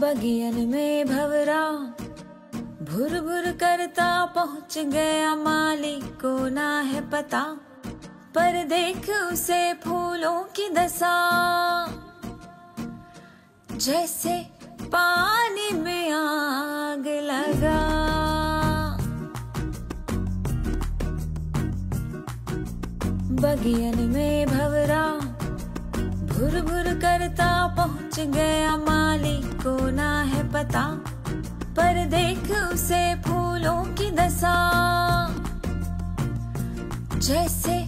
बगियन में भवरा। भुर भुर करता पहुँच गया माली को ना है पता। पर देख उसे फूलों की दशा। जैसे पानी में आग लगा। बगियन में भवरा। पता पर देख उसे फूलों की दशा। जैसे